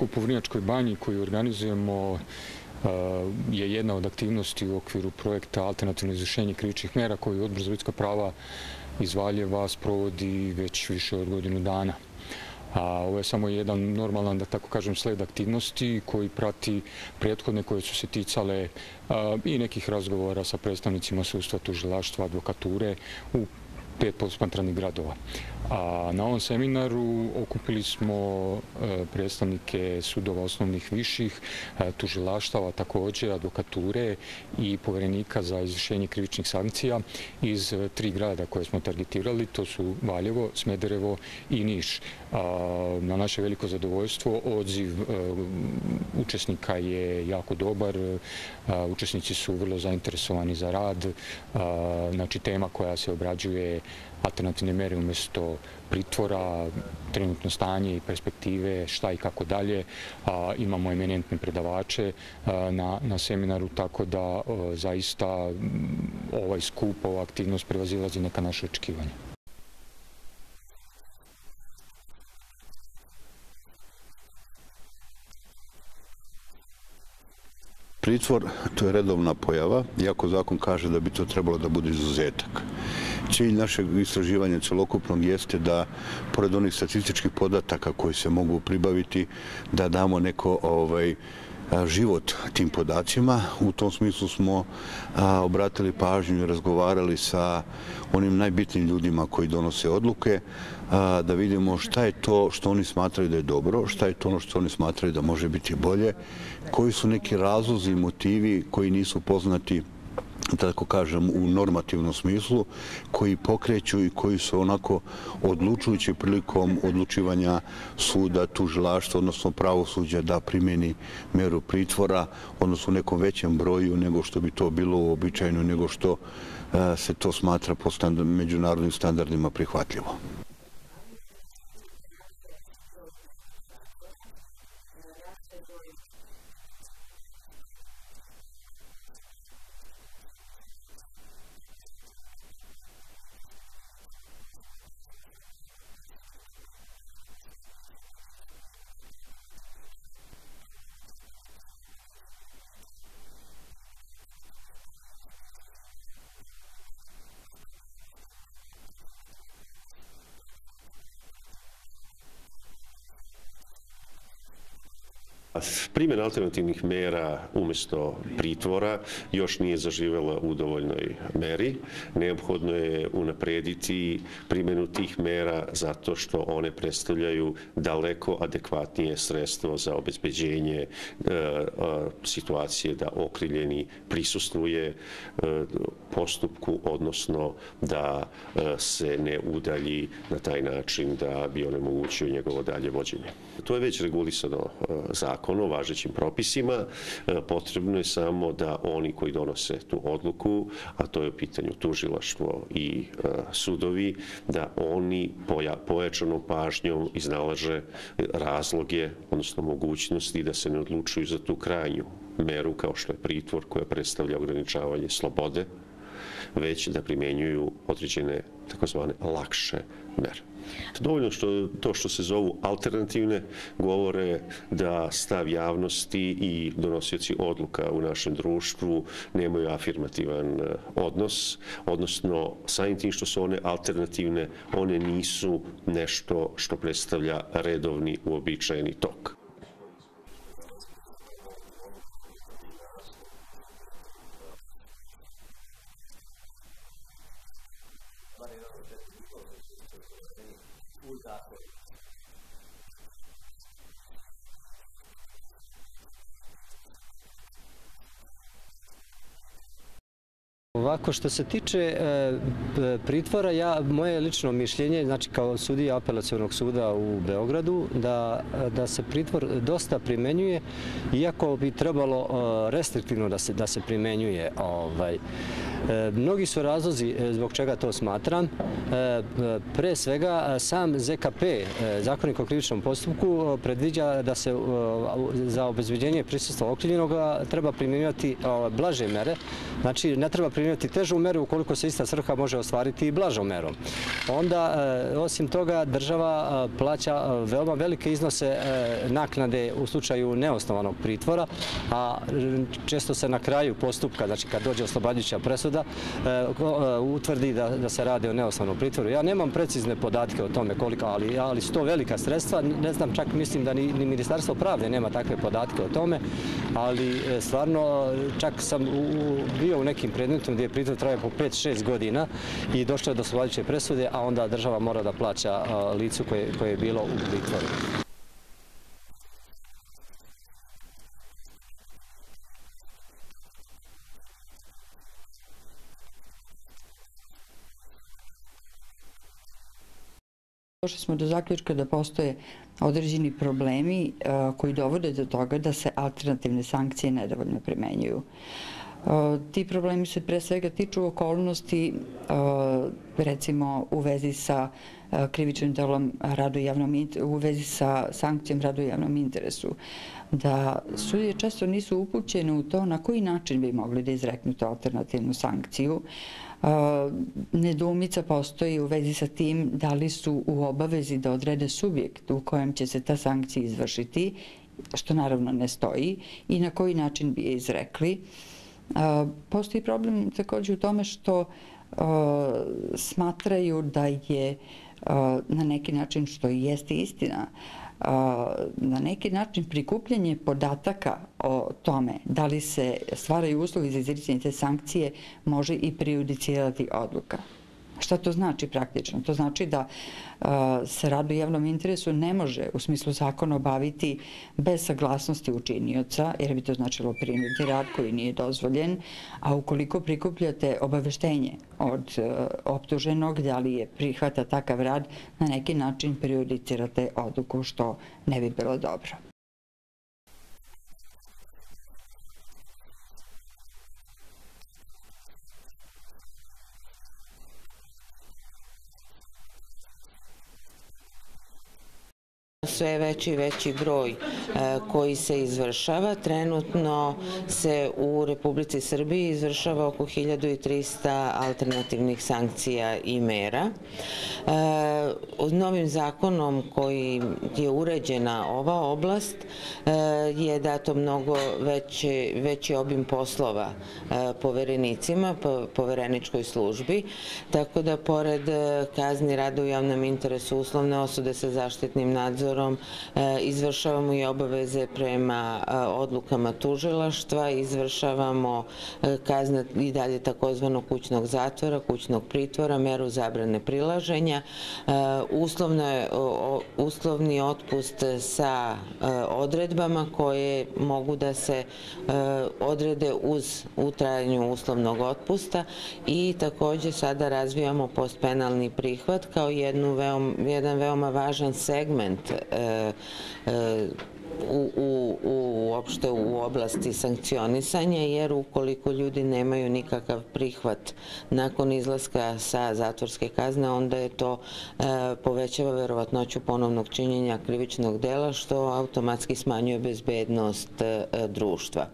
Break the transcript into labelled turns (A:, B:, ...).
A: skup u Vrnjačkoj banji koji organizujemo eh, je jedna od aktivnosti u okviru projekta Alternativno izvršenje krivičnih mera koji odbor za ljudska prava iz Valjeva sprovodi već više od godinu dana. Ovo je samo jedan normalan, da tako kažem, sled aktivnosti koji prati prethodne koje su se ticale eh, i nekih razgovora sa predstavnicima sustva, tužilaštva, advokature u pet posmatranih gradova. A Na ovom seminaru okupili smo e, predstavnike sudova osnovnih viših, e, tužilaštava također, advokature i poverenika za izvršenje krivičnih sankcija iz e, tri grada koje smo targetirali, to su Valjevo, Smederevo i Niš. Na naše veliko zadovoljstvo odziv učesnika je jako dobar, učesnici su vrlo zainteresovani za rad, znači tema koja se obrađuje alternativne mere umjesto pritvora, trenutno stanje i perspektive, šta i kako dalje. Imamo eminentne predavače na seminaru, tako da zaista ovaj skup, ova aktivnost prevazilazi neka naše očekivanja.
B: Pritvor, to je redovna pojava, iako zakon kaže da bi to trebalo da bude izuzetak. Cilj našeg istraživanja celokupnog jeste da, pored onih statističkih podataka koji se mogu pribaviti, da damo neko ovaj, život tim podacima. U tom smislu smo obratili pažnju i razgovarali sa onim najbitnijim ljudima koji donose odluke, da vidimo šta je to što oni smatraju da je dobro, šta je to ono što oni smatraju da može biti bolje, koji su neki razlozi i motivi koji nisu poznati tako kažem, u normativnom smislu, koji pokreću i koji su onako odlučujući prilikom odlučivanja suda, tužilaštva, odnosno pravosuđa da primjeni meru pritvora, odnosno u nekom većem broju nego što bi to bilo uobičajno, nego što e, se to smatra po međunarodnim standardima prihvatljivo.
C: Primjena alternativnih mera umjesto pritvora još nije zaživjela u dovoljnoj meri. Neophodno je unaprediti primjenu tih mera zato što one predstavljaju daleko adekvatnije sredstvo za obezbeđenje e, situacije da okriljeni prisustuje e, postupku, odnosno da e, se ne udalji na taj način da bi onemogućio njegovo dalje vođenje. To je već regulisano zakonom, važećim propisima. E, potrebno je samo da oni koji donose tu odluku, a to je u pitanju tužilaštvo i e, sudovi, da oni pojačanom pažnjom iznalaže razloge, odnosno mogućnosti da se ne odlučuju za tu krajnju meru kao što je pritvor koja predstavlja ograničavanje slobode, već da primjenjuju određene takozvane lakše mere. Znači, dovoljno što to što se zovu alternativne govore da stav javnosti i donosioci odluka u našem društvu nemaju afirmativan e, odnos, odnosno samim tim što su one alternativne, one nisu nešto što predstavlja redovni uobičajeni tok.
D: Ovako što se tiče e, pritvora, ja, moje lično mišljenje, znači kao sudija apelacijonog suda u Beogradu, da, da se pritvor dosta primenjuje, iako bi trebalo e, restriktivno da se, da se primenjuje. Ovaj, e, Mnogi su razlozi e, zbog čega to smatram. E, pre svega, sam ZKP, zakonik o krivičnom postupku, predviđa da se za obezbeđenje prisustva okrivljenog treba primjenjati blaže mere. Znači, ne treba primjenjati težu meru ukoliko se ista svrha može ostvariti i blažom merom. Onda, e, osim toga, država e, plaća e, veoma velike iznose naknade u slučaju neosnovanog pritvora, a često se na kraju postupka, znači kad dođe oslobađuća presuda, utvrdi da se radi o neosnovanom pritvoru. Ja nemam precizne podatke o tome koliko, ali su to velika sredstva. Ne znam, čak mislim da ni Ministarstvo pravde nema takve podatke o tome, ali stvarno čak sam bio u nekim predmetom gdje je pritvor traje po 5-6 godina i došlo je do oslobađuće presude, a onda država mora da plaća licu koje je bilo u pritvoru.
E: Došli smo do zaključka da postoje određeni problemi koji dovode do toga da se alternativne sankcije nedovoljno primenjuju. Ti problemi se pre svega tiču okolnosti, recimo u vezi sa e, krivičnim delom radu javnom u vezi sa sankcijom radu javnom interesu, da sudije često nisu upućene u to na koji način bi mogli da izreknu alternativnu sankciju, Nedumica postoji u vezi sa tim da li su u obavezi da odrede subjekt u kojem će se ta sankcija izvršiti, što naravno ne stoji, i na koji način bi je izrekli. Postoji problem također u tome što smatraju da je na neki način, što i jeste istina, na neki način prikupljanje podataka o tome da li se stvaraju uslovi za izricanje te sankcije može i prejudicirati odluka. Šta to znači praktično? To znači da uh, se rad u javnom interesu ne može u smislu zakona obaviti bez saglasnosti učinioca, jer bi to značilo prinuti rad koji nije dozvoljen, a ukoliko prikupljate obaveštenje od uh, optuženog da li je prihvata takav rad, na neki način prejudicirate odluku što ne bi bilo dobro.
F: Sve veći i veći broj e, koji se izvršava. Trenutno se u Republici Srbiji izvršava oko 1300 alternativnih sankcija i mera. E, Novim zakonom koji je uređena ova oblast e, je dato mnogo veći obim poslova e, poverenicima, povereničkoj službi, tako da pored e, kazni rada u javnom interesu uslovne osude sa zaštitnim nadzorom izvršavamo i obaveze prema odlukama tužilaštva, izvršavamo kazne i dalje takozvano kućnog zatvora, kućnog pritvora, meru zabrane prilaženja, uslovni otpust sa e, odredbama koje mogu da se e, odrede uz utrajanju uslovnog otpusta i također sada razvijamo postpenalni prihvat kao jedan veoma važan segment e, uopšte u oblasti sankcionisanja, jer ukoliko ljudi nemaju nikakav prihvat nakon izlaska sa zatvorske kazne, onda je to e, povećava verovatnoću ponovnog činjenja krivičnog dela, što automatski smanjuje bezbednost e, društva.